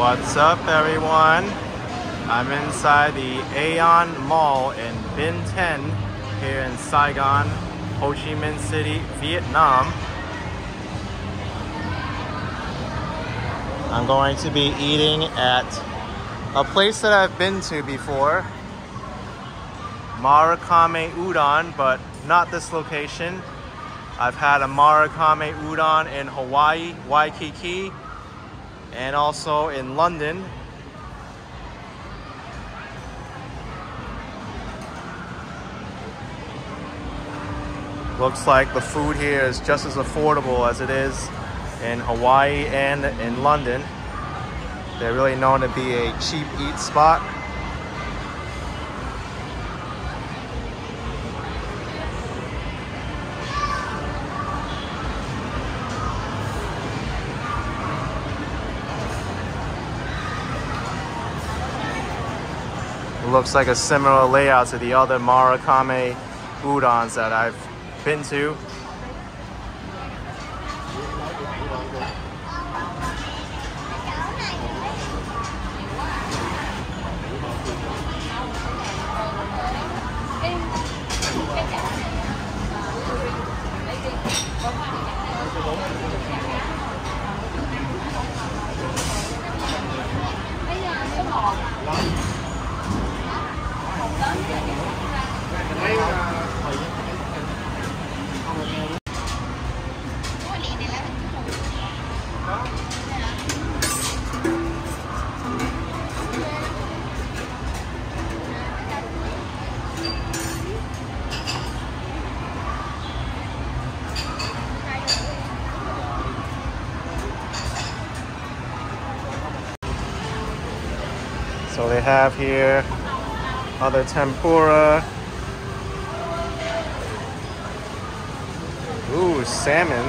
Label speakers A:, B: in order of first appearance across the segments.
A: What's up, everyone? I'm inside the Aeon Mall in Binh Thanh here in Saigon, Ho Chi Minh City, Vietnam. I'm going to be eating at a place that I've been to before, Marugame Udon, but not this location. I've had a Marugame Udon in Hawaii, Waikiki, and also in London. Looks like the food here is just as affordable as it is in Hawaii and in London. They're really known to be a cheap eat spot. Looks like a similar layout to the other Marugame udons that I've been to. So they have here other tempura. Ooh, salmon.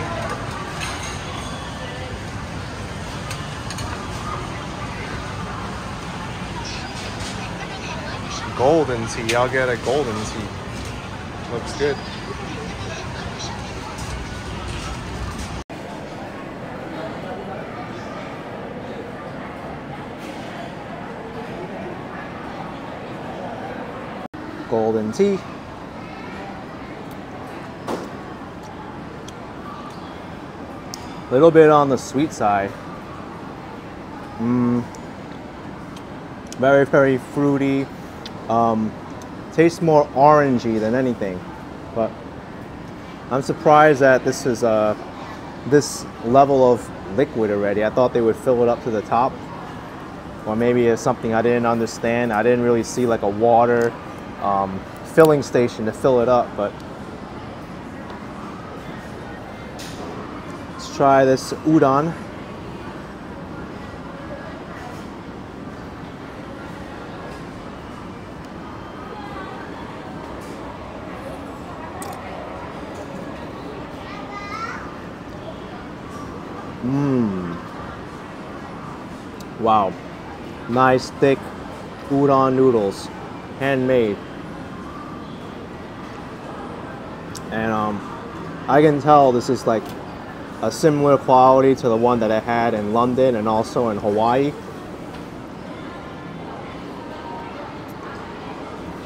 A: Golden tea. I'll get a golden tea. Looks good. Golden tea. A little bit on the sweet side. Mmm. Very, very fruity. Um, tastes more orangey than anything. But I'm surprised that this is uh, this level of liquid already. I thought they would fill it up to the top. Or maybe it's something I didn't understand. I didn't really see like a water um, filling station to fill it up, but let's try this udon. Mmm. Wow. Nice thick udon noodles. Handmade. And um, I can tell this is like a similar quality to the one that I had in London and also in Hawaii.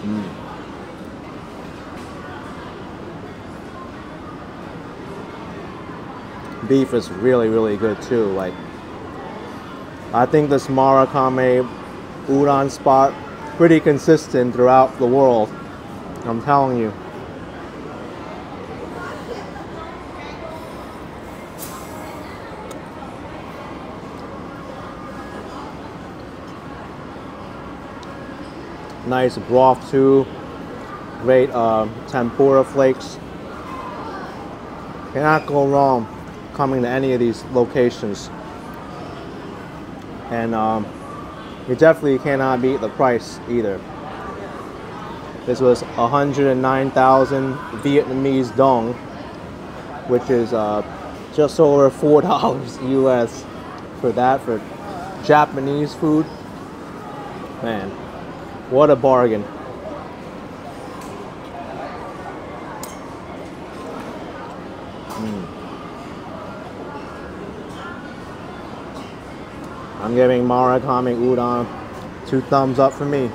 A: Mm. Beef is really, really good too. Like, I think this Marugame udon spot pretty consistent throughout the world. I'm telling you. Nice broth too. Great uh, tempura flakes. Cannot go wrong coming to any of these locations. And um, you definitely cannot beat the price either. This was 109,000 Vietnamese dong, which is uh, just over $4 US for that, for Japanese food. Man, what a bargain. Mm. I'm giving Marugame udon two thumbs up for me.